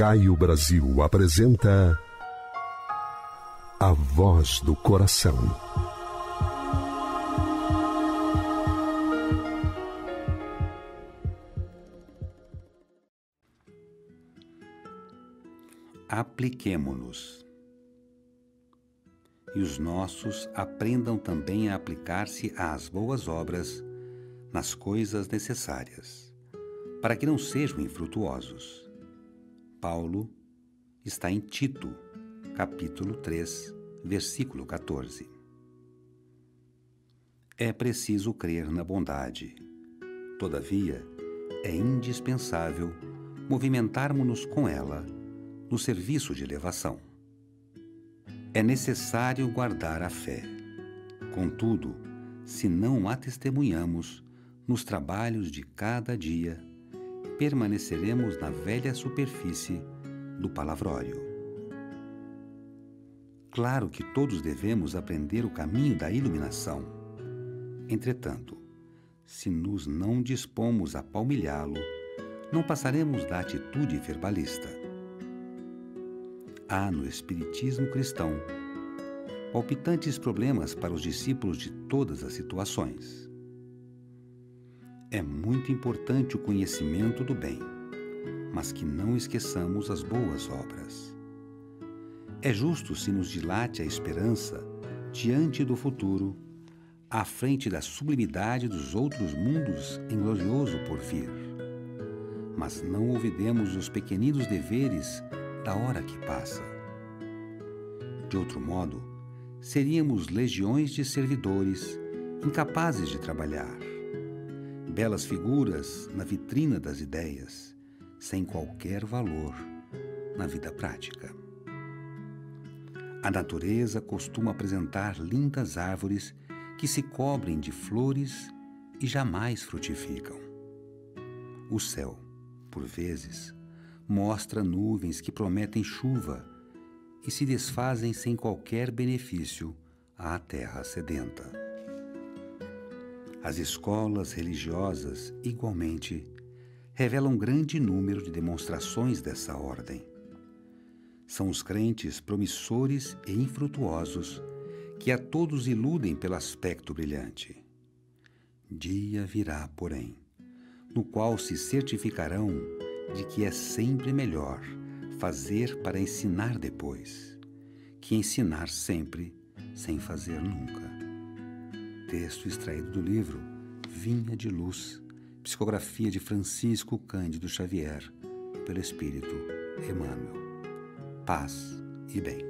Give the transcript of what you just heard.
Caio Brasil apresenta A Voz do Coração. Apliquemo-nos. E os nossos aprendam também a aplicar-se às boas obras, nas coisas necessárias, para que não sejam infrutuosos Paulo está em Tito, capítulo 3, versículo 14. É preciso crer na bondade. Todavia, é indispensável movimentarmos-nos com ela no serviço de elevação. É necessário guardar a fé. Contudo, se não a testemunhamos nos trabalhos de cada dia, permaneceremos na velha superfície do palavrório. Claro que todos devemos aprender o caminho da iluminação. Entretanto, se nos não dispomos a palmilhá-lo, não passaremos da atitude verbalista. Há no Espiritismo cristão palpitantes problemas para os discípulos de todas as situações. É muito importante o conhecimento do bem, mas que não esqueçamos as boas obras. É justo se nos dilate a esperança diante do futuro, à frente da sublimidade dos outros mundos em glorioso porvir. Mas não olvidemos os pequeninos deveres da hora que passa. De outro modo, seríamos legiões de servidores incapazes de trabalhar belas figuras na vitrina das ideias, sem qualquer valor na vida prática. A natureza costuma apresentar lindas árvores que se cobrem de flores e jamais frutificam. O céu, por vezes, mostra nuvens que prometem chuva e se desfazem sem qualquer benefício à terra sedenta. As escolas religiosas, igualmente, revelam grande número de demonstrações dessa ordem. São os crentes promissores e infrutuosos que a todos iludem pelo aspecto brilhante. Dia virá, porém, no qual se certificarão de que é sempre melhor fazer para ensinar depois, que ensinar sempre sem fazer nunca texto extraído do livro Vinha de Luz, psicografia de Francisco Cândido Xavier, pelo Espírito Emmanuel. Paz e bem.